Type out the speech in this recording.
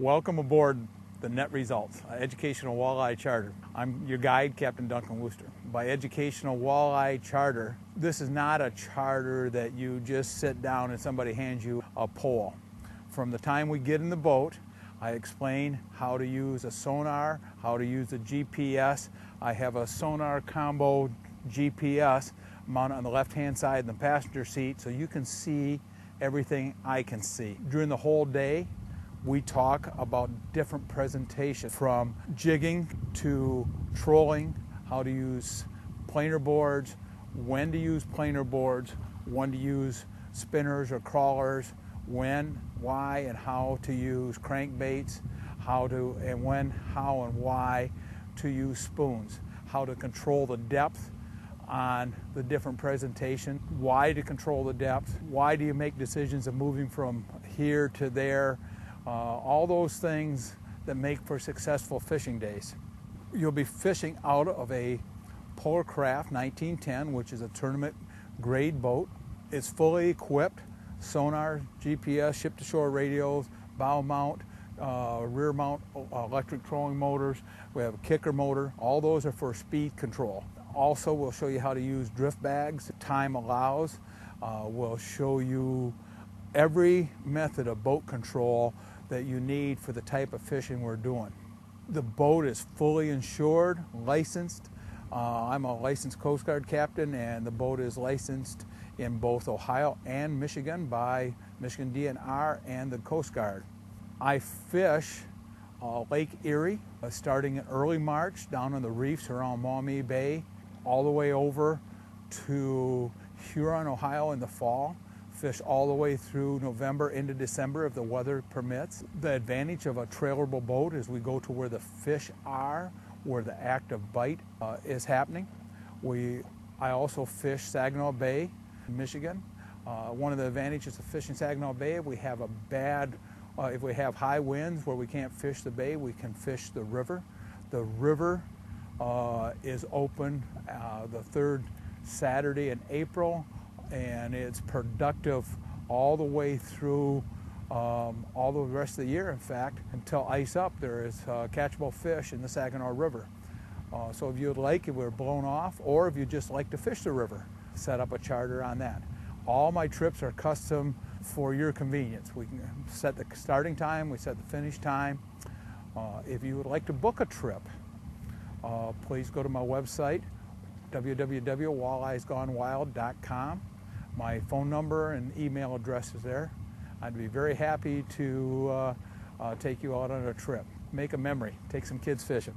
Welcome aboard the Net Results, Educational Walleye Charter. I'm your guide, Captain Duncan Wooster. By Educational Walleye Charter, this is not a charter that you just sit down and somebody hands you a pole. From the time we get in the boat, I explain how to use a sonar, how to use a GPS. I have a sonar combo GPS mounted on the left-hand side in the passenger seat so you can see everything I can see. During the whole day, we talk about different presentations from jigging to trolling, how to use planer boards, when to use planer boards, when to use spinners or crawlers, when, why, and how to use crankbaits, how to, and when, how, and why to use spoons, how to control the depth on the different presentation, why to control the depth, why do you make decisions of moving from here to there, uh, all those things that make for successful fishing days. You'll be fishing out of a Polar Craft 1910, which is a tournament grade boat. It's fully equipped, sonar, GPS, ship-to-shore radios, bow mount, uh, rear mount uh, electric trolling motors. We have a kicker motor. All those are for speed control. Also, we'll show you how to use drift bags. Time allows. Uh, we'll show you every method of boat control that you need for the type of fishing we're doing. The boat is fully insured, licensed. Uh, I'm a licensed Coast Guard captain, and the boat is licensed in both Ohio and Michigan by Michigan DNR and the Coast Guard. I fish uh, Lake Erie uh, starting in early March down on the reefs around Maumee Bay, all the way over to Huron, Ohio in the fall fish all the way through November into December if the weather permits. The advantage of a trailerable boat is we go to where the fish are, where the active bite uh, is happening. We, I also fish Saginaw Bay, Michigan. Uh, one of the advantages of fishing Saginaw Bay, if we have a bad, uh, if we have high winds where we can't fish the bay, we can fish the river. The river uh, is open uh, the third Saturday in April and it's productive all the way through um, all the rest of the year, in fact, until ice up. There is uh, catchable fish in the Saginaw River. Uh, so if you'd like, if we're blown off, or if you'd just like to fish the river, set up a charter on that. All my trips are custom for your convenience. We can set the starting time, we set the finish time. Uh, if you would like to book a trip, uh, please go to my website, www.walleyesgonewild.com. My phone number and email address is there. I'd be very happy to uh, uh, take you out on a trip. Make a memory. Take some kids fishing.